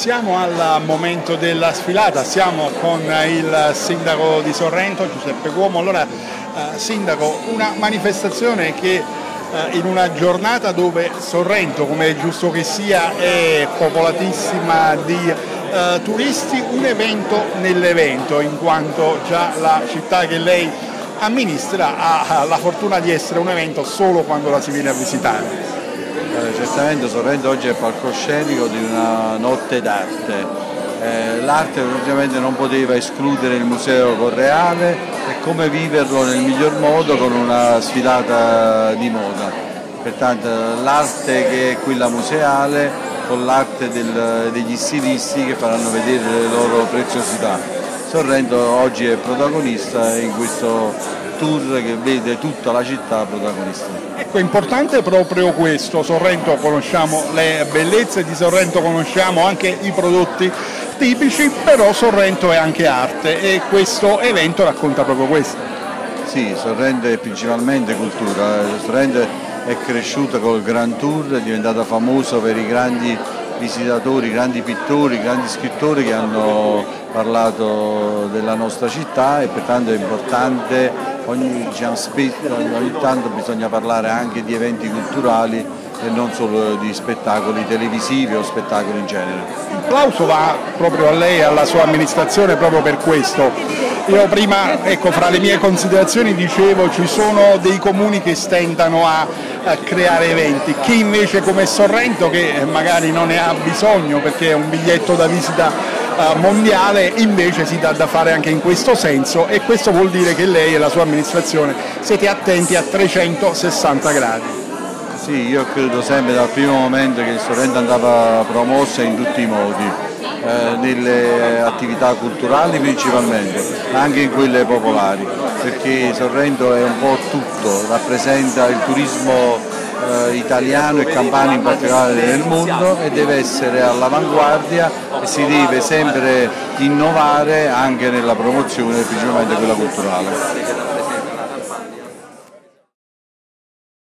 Siamo al momento della sfilata, siamo con il sindaco di Sorrento, Giuseppe Cuomo. Allora, eh, sindaco, una manifestazione che eh, in una giornata dove Sorrento, come è giusto che sia, è popolatissima di eh, turisti, un evento nell'evento, in quanto già la città che lei amministra ha la fortuna di essere un evento solo quando la si viene a visitare. Eh, certamente Sorrento oggi è palcoscenico di una notte d'arte. Eh, L'arte ovviamente non poteva escludere il museo Correale e come viverlo nel miglior modo con una sfilata di moda. Pertanto l'arte che è quella museale con l'arte degli stilisti che faranno vedere le loro preziosità. Sorrento oggi è protagonista in questo tour che vede tutta la città protagonista. Ecco, è importante proprio questo, Sorrento conosciamo le bellezze di Sorrento, conosciamo anche i prodotti tipici, però Sorrento è anche arte e questo evento racconta proprio questo. Sì, Sorrento è principalmente cultura, Sorrento è cresciuta col Grand Tour, è diventata famosa per i grandi visitatori, grandi pittori, grandi scrittori che hanno parlato della nostra città e pertanto è importante, ogni, diciamo, ogni tanto bisogna parlare anche di eventi culturali e non solo di spettacoli televisivi o spettacoli in genere. Il plauso va proprio a lei e alla sua amministrazione proprio per questo. Io prima, ecco, fra le mie considerazioni dicevo ci sono dei comuni che stentano a, a creare eventi, chi invece come Sorrento che magari non ne ha bisogno perché è un biglietto da visita mondiale invece si dà da fare anche in questo senso e questo vuol dire che lei e la sua amministrazione siete attenti a 360 gradi. Sì, io credo sempre dal primo momento che il Sorrento andava promossa in tutti i modi eh, nelle attività culturali principalmente, anche in quelle popolari, perché Sorrento è un po' tutto, rappresenta il turismo eh, italiano e campano in particolare nel mondo e deve essere all'avanguardia e si deve sempre innovare anche nella promozione, principalmente quella culturale.